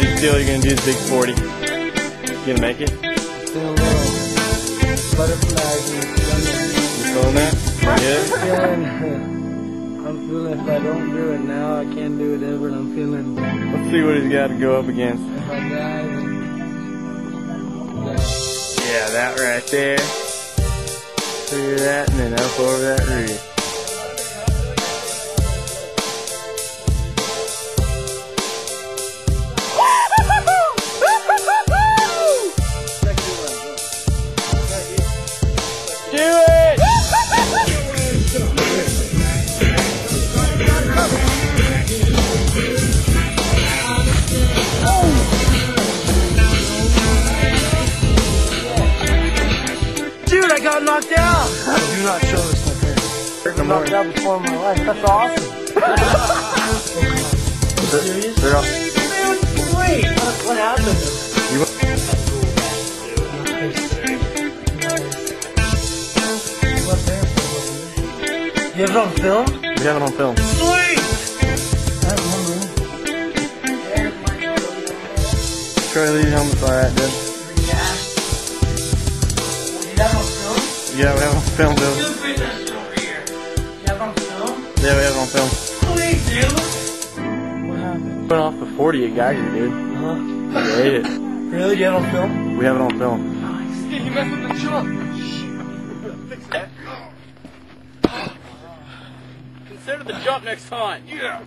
deal you feel you're gonna do this big 40? You gonna make it? Feel a little butterflies in the stomach. You feeling that? Feeling, I'm feeling if I don't do it now, I can't do it ever. And I'm feeling Let's see what he's got to go up against. I die, Yeah, that right there. Clear that and then up over that roof. Knocked out. Do not show this, my parents. I got knocked out before in my life. That's awesome. serious? They're all- Wait, what, what happened? You- You have it on film? We have it on film. Sweet! I remember. Troy, leave your helmet fire at, dude. You Yeah, we have it on film, dude. You have it on film? Yeah, we have it on film. Sweet, dude! What happened? Went off the 40 at Geiger, dude. Huh? We ate it. Really? Do you have it on film? We have it on film. You messed with the jump. Fix that. Consider the jump next time. Yeah.